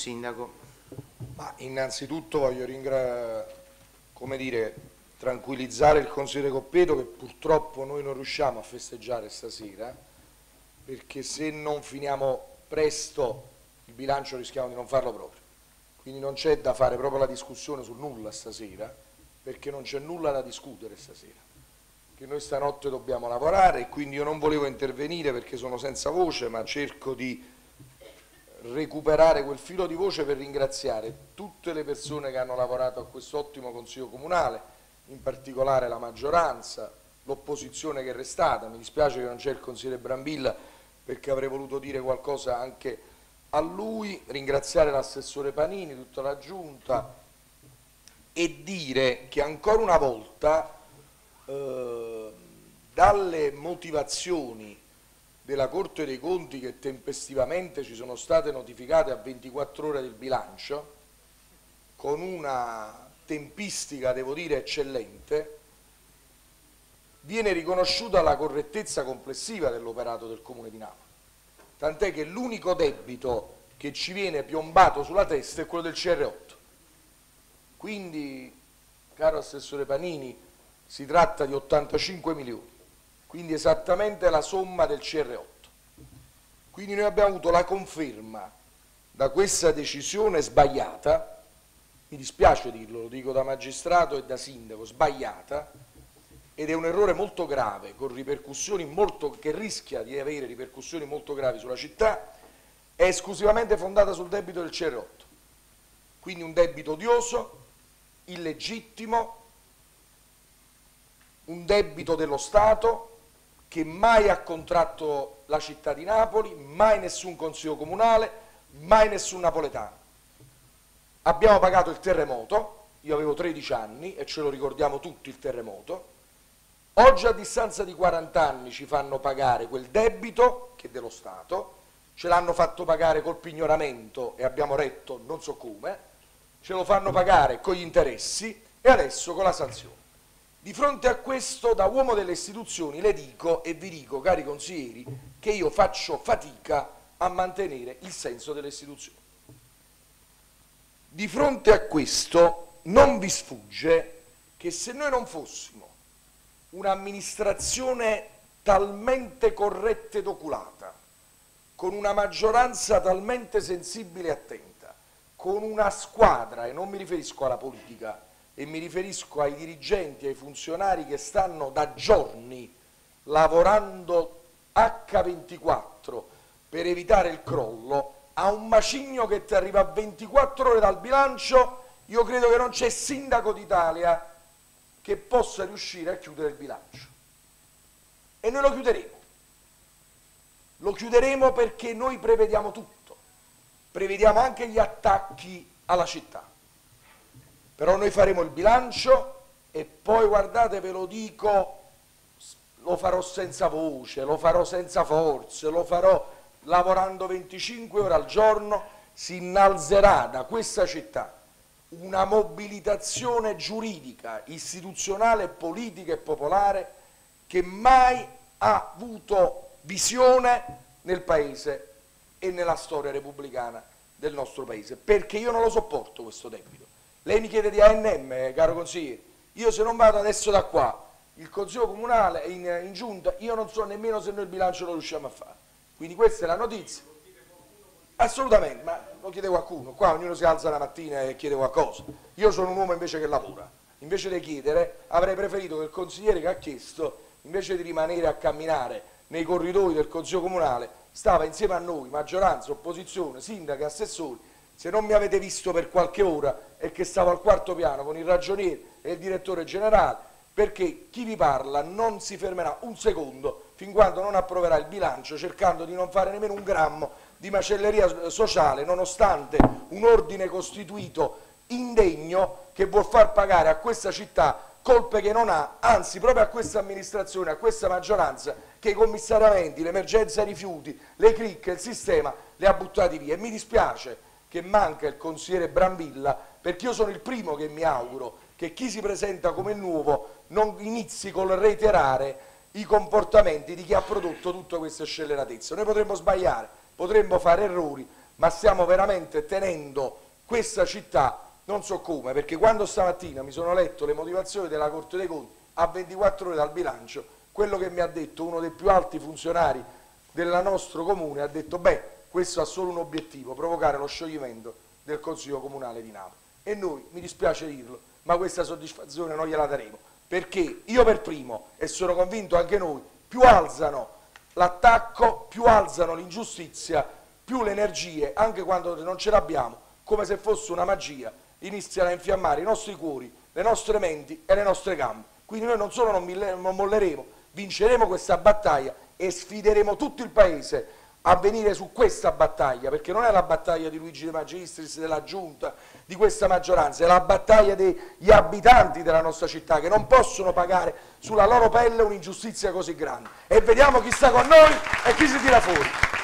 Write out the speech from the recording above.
Sindaco. Ma innanzitutto voglio come dire, tranquillizzare il consigliere Coppeto che purtroppo noi non riusciamo a festeggiare stasera perché se non finiamo presto il bilancio rischiamo di non farlo proprio. Quindi non c'è da fare proprio la discussione su nulla stasera perché non c'è nulla da discutere stasera che noi stanotte dobbiamo lavorare e quindi io non volevo intervenire perché sono senza voce ma cerco di recuperare quel filo di voce per ringraziare tutte le persone che hanno lavorato a questo ottimo Consiglio Comunale, in particolare la maggioranza, l'opposizione che è restata, mi dispiace che non c'è il consigliere Brambilla perché avrei voluto dire qualcosa anche a lui, ringraziare l'assessore Panini, tutta la giunta e dire che ancora una volta eh, dalle motivazioni della Corte dei Conti che tempestivamente ci sono state notificate a 24 ore del bilancio, con una tempistica, devo dire, eccellente, viene riconosciuta la correttezza complessiva dell'operato del Comune di Napoli. Tant'è che l'unico debito che ci viene piombato sulla testa è quello del CR8. Quindi, caro Assessore Panini, si tratta di 85 milioni, quindi esattamente la somma del CR8. Quindi noi abbiamo avuto la conferma da questa decisione sbagliata, mi dispiace dirlo, lo dico da magistrato e da sindaco, sbagliata, ed è un errore molto grave, molto, che rischia di avere ripercussioni molto gravi sulla città, è esclusivamente fondata sul debito del CR8. Quindi un debito odioso, illegittimo, un debito dello Stato che mai ha contratto la città di Napoli, mai nessun consiglio comunale, mai nessun napoletano. Abbiamo pagato il terremoto, io avevo 13 anni e ce lo ricordiamo tutti il terremoto, oggi a distanza di 40 anni ci fanno pagare quel debito che è dello Stato, ce l'hanno fatto pagare col pignoramento e abbiamo retto non so come, ce lo fanno pagare con gli interessi e adesso con la sanzione. Di fronte a questo, da uomo delle istituzioni, le dico e vi dico, cari consiglieri, che io faccio fatica a mantenere il senso delle istituzioni. Di fronte a questo non vi sfugge che se noi non fossimo un'amministrazione talmente corretta ed oculata, con una maggioranza talmente sensibile e attenta, con una squadra, e non mi riferisco alla politica, e mi riferisco ai dirigenti, ai funzionari che stanno da giorni lavorando H24 per evitare il crollo, a un macigno che ti arriva a 24 ore dal bilancio, io credo che non c'è sindaco d'Italia che possa riuscire a chiudere il bilancio. E noi lo chiuderemo. Lo chiuderemo perché noi prevediamo tutto. Prevediamo anche gli attacchi alla città però noi faremo il bilancio e poi guardate ve lo dico, lo farò senza voce, lo farò senza forze, lo farò lavorando 25 ore al giorno, si innalzerà da questa città una mobilitazione giuridica, istituzionale, politica e popolare che mai ha avuto visione nel Paese e nella storia repubblicana del nostro Paese, perché io non lo sopporto questo debito. Lei mi chiede di ANM, caro consigliere. Io se non vado adesso da qua, il Consiglio Comunale in, in giunta, io non so nemmeno se noi il bilancio lo riusciamo a fare. Quindi questa è la notizia. Assolutamente, ma lo chiede qualcuno. Qua ognuno si alza la mattina e chiede qualcosa. Io sono un uomo invece che lavora. Invece di chiedere, avrei preferito che il consigliere che ha chiesto, invece di rimanere a camminare nei corridoi del Consiglio Comunale, stava insieme a noi, maggioranza, opposizione, sindaci, assessori, se non mi avete visto per qualche ora è che stavo al quarto piano con il ragioniere e il direttore generale, perché chi vi parla non si fermerà un secondo fin quando non approverà il bilancio, cercando di non fare nemmeno un grammo di macelleria sociale, nonostante un ordine costituito indegno che vuol far pagare a questa città colpe che non ha, anzi proprio a questa amministrazione, a questa maggioranza che i commissariamenti, l'emergenza rifiuti, le cricche, il sistema le ha buttati via. E mi dispiace che manca il consigliere Brambilla, perché io sono il primo che mi auguro che chi si presenta come nuovo non inizi col reiterare i comportamenti di chi ha prodotto tutte queste scelleratezze. Noi potremmo sbagliare, potremmo fare errori, ma stiamo veramente tenendo questa città, non so come, perché quando stamattina mi sono letto le motivazioni della Corte dei Conti a 24 ore dal bilancio, quello che mi ha detto uno dei più alti funzionari del nostro comune ha detto beh, questo ha solo un obiettivo, provocare lo scioglimento del Consiglio Comunale di Napoli. E noi, mi dispiace dirlo, ma questa soddisfazione non gliela daremo, perché io per primo, e sono convinto anche noi, più alzano l'attacco, più alzano l'ingiustizia, più le energie, anche quando non ce l'abbiamo, come se fosse una magia, iniziano a infiammare i nostri cuori, le nostre menti e le nostre gambe. Quindi noi non solo non, non molleremo, vinceremo questa battaglia e sfideremo tutto il Paese a venire su questa battaglia, perché non è la battaglia di Luigi De Magistris, della giunta, di questa maggioranza, è la battaglia degli abitanti della nostra città che non possono pagare sulla loro pelle un'ingiustizia così grande. E vediamo chi sta con noi e chi si tira fuori.